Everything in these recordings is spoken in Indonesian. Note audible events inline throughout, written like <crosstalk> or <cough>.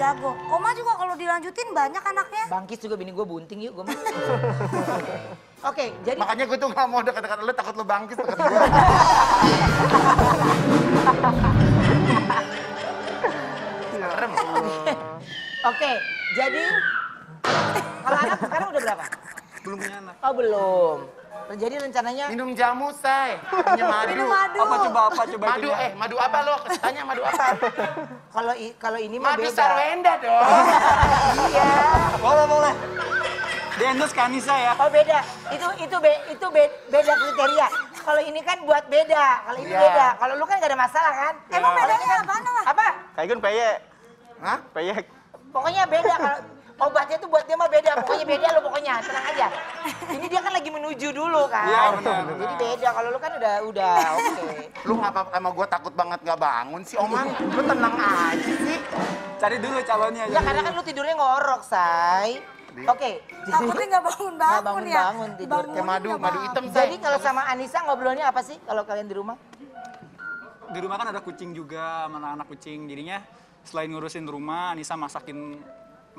jago. Koma juga kalau dilanjutin banyak anaknya. Bangkis juga bini gue bunting yuk gue <laughs> Oke, jadi Makanya gue tuh gak mau deket-deket lu, takut lu bangkis deket gue. Serem. oke, jadi kalau anak sekarang udah berapa? Belum punya anak. Oh belum. Jadi rencananya Minum jamu, say. Punya <laughs> madu. Minum madu. Apa coba apa coba Madu, itunya? eh madu apa lo? Tanya madu apa? <laughs> kalau kalau ini mah Madu beda. Sarwenda dong. <laughs> Iya. Boleh boleh. Ke Anissa ya. Oh beda. Itu itu be, itu be- beda kriteria. Kalau ini kan buat beda. Kalau ini Iya. beda. Kalau lu kan gak ada masalah kan? Emang Kalau bedanya? Apa? Kayak kan peye. Hah? Peye. Pokoknya beda kalau obatnya tuh buat dia mah beda. Pokoknya beda lo pokoknya tenang aja. Ini dia kan lagi menuju dulu kan. Iya, benar. Jadi beda. Kalau lu kan udah udah oke. Lu ngapa sama gue takut banget gak bangun sih, Oman? Lu tenang aja sih. Cari dulu calonnya. Ya karena kan lu tidurnya ngorok, say. Oke. Takutnya nggak bangun-bangun Nggak ya. bangun-bangun tidur. Kayak madu, nggak madu bangun. hitam, say. Jadi kalau sama Anissa ngobrolnya apa sih kalau kalian di rumah? Di rumah kan ada kucing juga, sama anak-anak kucing. Jadinya selain ngurusin rumah, Anissa masakin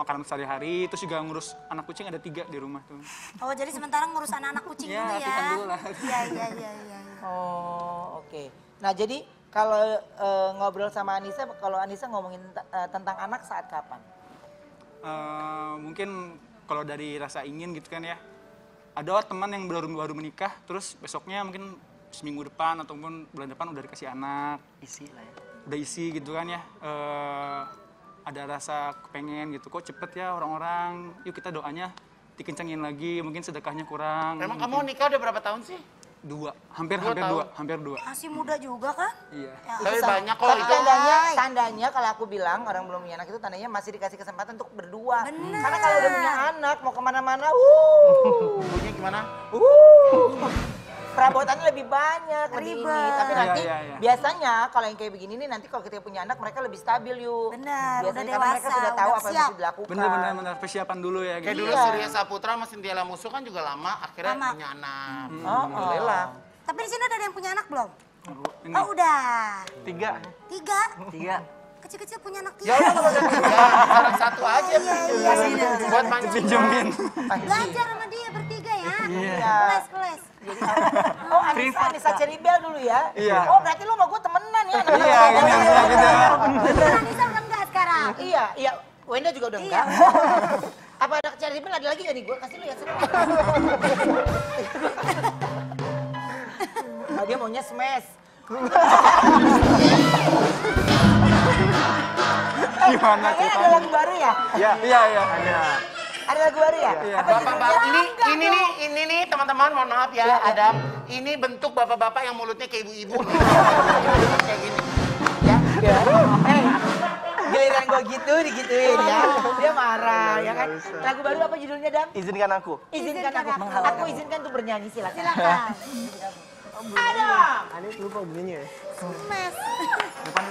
makanan sehari-hari, terus juga ngurus anak kucing ada tiga di rumah tuh. Oh jadi sementara ngurus anak-anak kucing Iya, dulu ya. dulu lah. Iya iya iya iya. Oh, oke. Nah, jadi kalau eh, ngobrol sama Anissa, kalau Anissa ngomongin eh, tentang anak saat kapan? Eh, mungkin kalau dari rasa ingin gitu kan ya, ada teman yang baru baru menikah, terus besoknya mungkin seminggu depan ataupun bulan depan udah dikasih anak, Isi lah ya. udah isi gitu kan ya. Eh, ada rasa kepengen gitu, kok cepet ya orang-orang, yuk kita doanya dikencengin lagi, mungkin sedekahnya kurang. Emang mungkin kamu nikah udah berapa tahun sih? dua, hampir Dua hampir tahun. dua, hampir dua. Masih muda juga kan? Iya. Ya, Tapi bisa. banyak kok itu. tandanya, tandanya kalau aku bilang orang belum punya anak itu tandanya masih dikasih kesempatan untuk berdua. Bener. Karena kalau udah punya anak mau ke mana-mana, Bunyinya gimana? wuh, perabotannya lebih banyak, lebih ini. Tapi Iya, nanti iya, iya. biasanya kalau yang kayak begini nih nanti kalau kita punya anak mereka lebih stabil yuk. Udah Biasanya mereka dewasa, sudah tahu udah apa yang mesti dilakukan. Bener bener bener persiapan dulu ya. Kayak gitu. dulu Iya. Surya Saputra sama Cynthia Lamusu kan juga lama, akhirnya Lama. punya anak. Oh, oh. Alhamdulillah. Tapi di sini ada yang punya anak belum? Ini. Oh udah. Tiga. Tiga. Tiga. Kecil-kecil punya anak Ya tiga. udah kalau udah tiga, anak satu aja. iya, iya, iya. <laughs> Buat mancing. Pinjemin. Belajar sama dia bertiga ya. Iya. Kelas kelas. Oh, Anissa, Anissa Ceribel dulu ya? Iya. Oh, berarti lu sama gue temenan ya? Iya, gini bisa gitu. Anissa udah enggak sekarang. Iya, iya. Wenda juga udah enggak. Apa ada Ceribel ada lagi gak nih? Gue kasih lu ya semua. oh, dia maunya smash. Gimana Kayaknya ada ceritanya? lagu baru ya? Iya, iya, iya. Ada. Ada lagu baru ya? Iya. Apa Bapak-bapak judulnya? ini ini nih ini nih teman-teman mohon maaf ya Adam. Ini bentuk bapak-bapak yang mulutnya kayak ibu-ibu. <laughs> kayak gini. Ya. Ya. Eh, giliran gue gitu digituin ya. Dia marah ya kan. Lagu baru apa judulnya Dam? Izinkan aku. Izinkan aku. Aku izinkan untuk bernyanyi silakan. Silakan. Adam. Anis lupa bunyinya ya. Smash. Depan